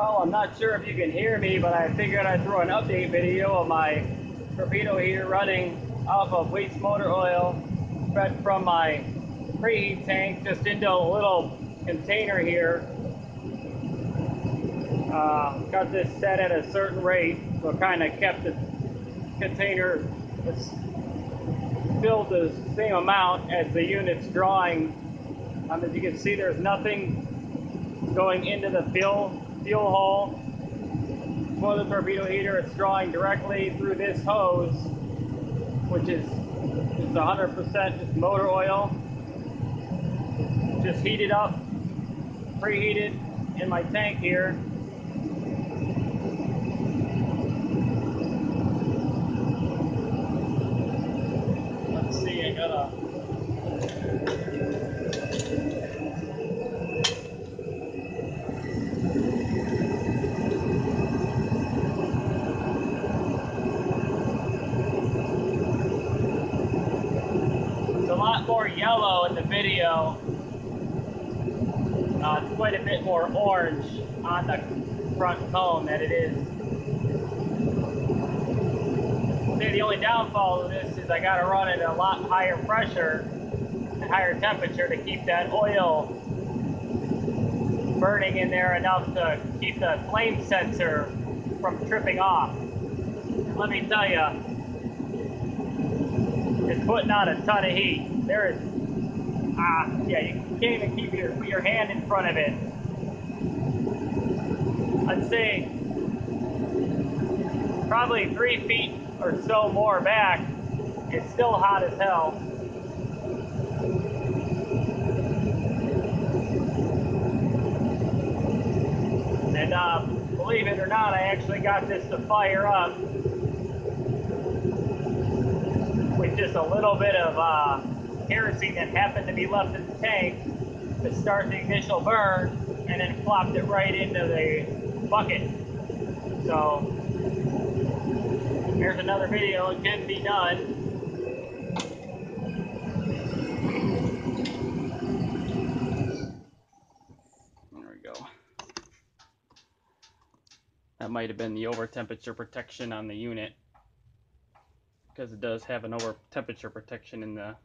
Well, I'm not sure if you can hear me, but I figured I'd throw an update video of my torpedo heater running off of waste motor oil fed from my preheat tank just into a little container here. Uh, got this set at a certain rate, so kind of kept the container filled the same amount as the unit's drawing. Um, as you can see, there's nothing going into the fuel fuel hole for the torpedo heater. It's drawing directly through this hose, which is just 100% motor oil. Just heated up, preheated in my tank here. Let's see, I got a It's a lot more in the video. Uh, it's quite a bit more orange on the front cone than it is. Say the only downfall of this is I gotta run it at a lot higher pressure and higher temperature to keep that oil burning in there enough to keep the flame sensor from tripping off. Let me tell you, it's putting out a ton of heat. There is, ah, yeah, you can't even keep your your hand in front of it. I'd say probably three feet or so more back. It's still hot as hell. And uh, believe it or not, I actually got this to fire up with just a little bit of uh, kerosene that happened to be left in the tank to start the initial burn and then plopped it right into the bucket. So here's another video. It can be done. There we go. That might have been the over temperature protection on the unit because it does have an over temperature protection in the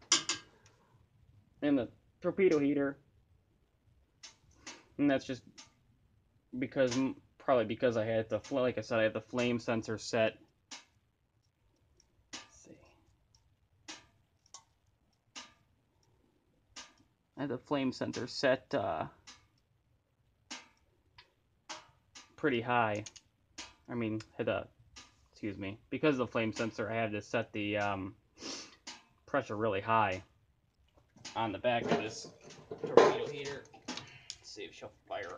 in the torpedo heater. And that's just because probably because I had the like I said I have the flame sensor set. Let's see. I had the flame sensor set uh, pretty high. I mean had a excuse me, because of the flame sensor, I had to set the um, pressure really high on the back of this torpedo heater. Let's see if she'll fire.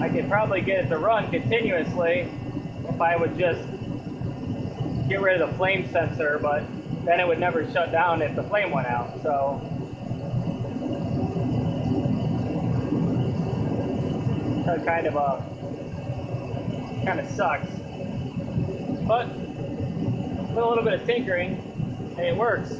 I could probably get it to run continuously if I would just get rid of the flame sensor, but then it would never shut down if the flame went out. So that kind of uh, a kind of sucks. But with a little bit of tinkering, it works.